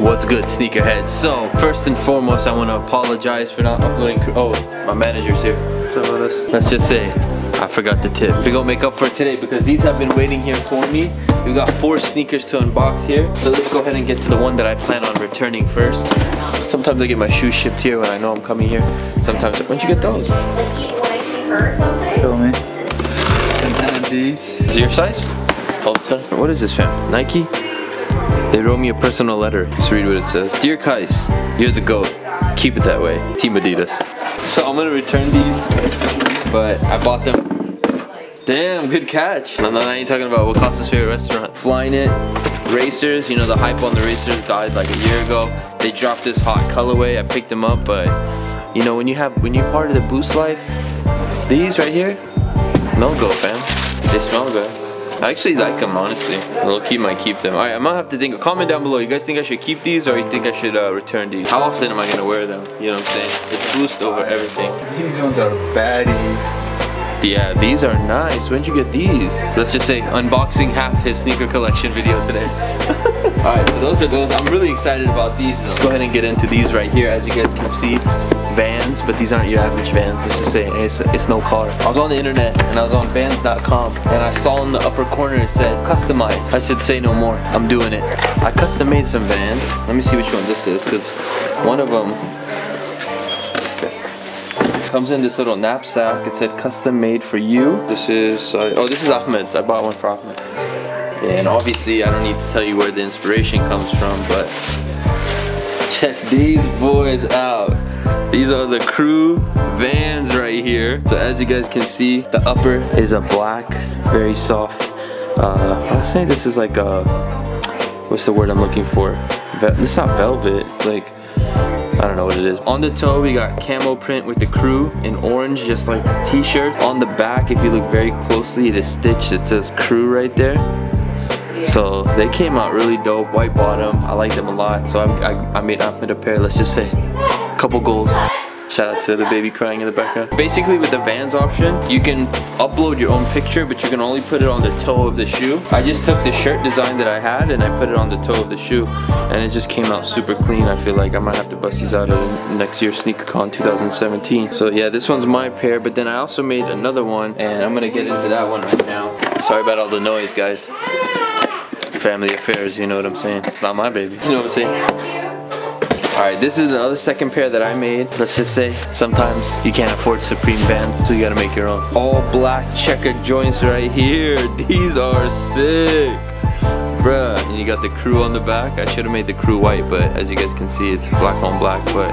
What's good, sneakerheads? So, first and foremost, I want to apologize for not uploading. Oh, my manager's here. So let's just say I forgot the tip. We're gonna make up for it today because these have been waiting here for me. We got four sneakers to unbox here. So let's go ahead and get to the one that I plan on returning first. Sometimes I get my shoes shipped here when I know I'm coming here. Sometimes, when'd you get those? Show me. And then these. Is it your size? Hold on. What is this, fam? Nike? They wrote me a personal letter. Let's read what it says. Dear Qias, you're the GOAT. Keep it that way. Team Adidas. So I'm gonna return these, but I bought them. Damn, good catch. No, no, I ain't talking about what cost his favorite restaurant. Flying it, racers, you know the hype on the racers died like a year ago. They dropped this hot colorway. I picked them up, but you know when you have when you're part of the Boost Life, these right here, no go fam. They smell good. I actually like them honestly. Low key might keep them. Alright, I'm gonna have to think. Comment down below. You guys think I should keep these or you think I should uh, return these? How often am I gonna wear them? You know what I'm saying? It's Boost over everything. These ones are baddies. Yeah, these are nice. When'd you get these? Let's just say unboxing half his sneaker collection video today. Alright, so those are those. I'm really excited about these though. Go ahead and get into these right here as you guys can see. Vans, but these aren't your average Vans. Let's just say it's, it's no car. I was on the internet and I was on Vans.com and I saw in the upper corner it said customize. I said say no more. I'm doing it. I custom made some Vans. Let me see which one this is because one of them Comes in this little knapsack. It said custom made for you. This is, uh, oh, this is Ahmed. I bought one for Ahmed. And obviously, I don't need to tell you where the inspiration comes from, but check these boys out. These are the Qrew vans right here. So as you guys can see, the upper is a black, very soft. Uh, I'll say this is like a, what's the word I'm looking for? It's not velvet, like I don't know what it is. On the toe, we got camo print with the Qrew in orange, just like t-shirt. On the back, if you look very closely, it is stitched. It says Qrew right there. So they came out really dope, white bottom. I like them a lot. So I, I, I made Ahmed a pair, let's just say, couple goals. Shout out to the baby crying in the background. Basically with the Vans option, you can upload your own picture, but you can only put it on the toe of the shoe. I just took the shirt design that I had and I put it on the toe of the shoe and it just came out super clean. I feel like I might have to bust these out at next year's SneakerCon 2017. So yeah, this one's my pair, but then I also made another one and I'm gonna get into that one right now. Sorry about all the noise, guys. Family affairs, you know what I'm saying? Not my baby, you know what I'm saying? Alright, this is another second pair that I made. Let's just say, sometimes you can't afford Supreme Vans, so you gotta make your own. All black checkered joints right here. These are sick. Bruh, and you got the Qrew on the back. I should have made the Qrew white, but as you guys can see, it's black on black, but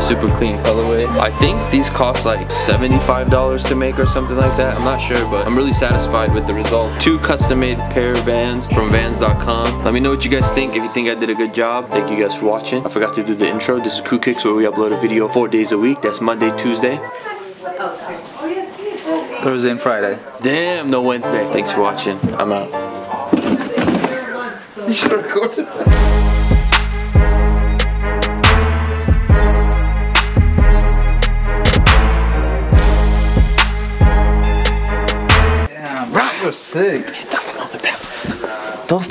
super clean colorway. I think these cost like $75 to make or something like that. I'm not sure, but I'm really satisfied with the result. Two custom-made pair of Vans from Vans.com. Let me know what you guys think. If you think I did a good job, thank you guys for watching. I forgot to do the intro. This is QrewKicks where we upload a video four days a week. That's Monday, Tuesday. Thursday and Friday. Damn, no Wednesday. Thanks for watching. I'm out. You should have recorded that. You're sick. Hit that phone with that. Don't